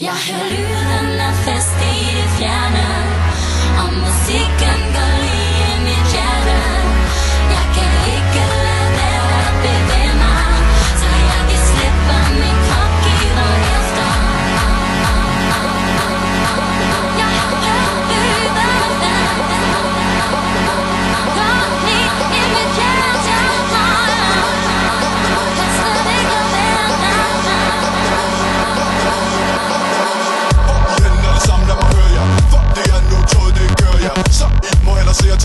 Jeg hører lyden af fest i det fjerne Og musikken går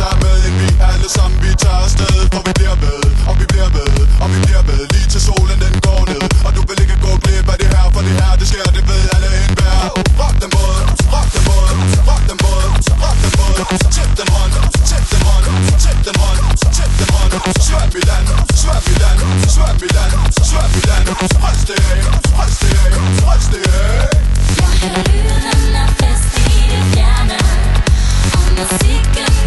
tager med ind Vi alle sammen, vi tager afsted For vi bliver ved, og vi bliver ved, og vi bliver ved Lige til solen den går ned. Og du vil ikke gå glip af det her For det her, det sker, det ved alle en Rock den både, rock den både, rock den både, rock den både Tip den hånd, tip den hånd, tip den hånd, tip den hånd. Svær Milan, svær Milan, svær Milan, svær Milan Hold det af, hold det af, hold det af Jeg kan lyden af fest i det fjerne. Og musikken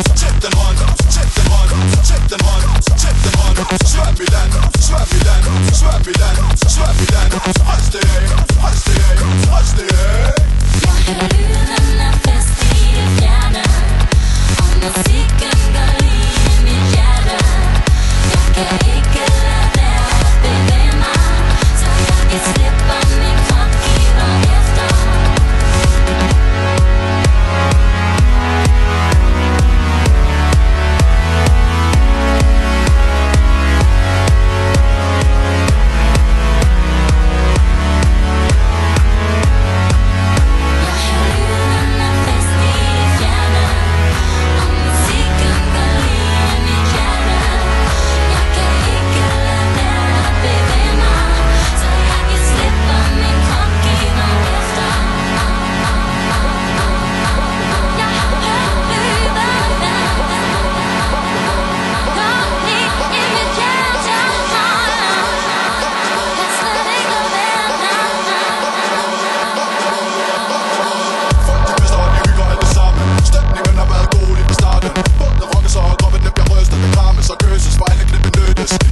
Stop.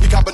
You got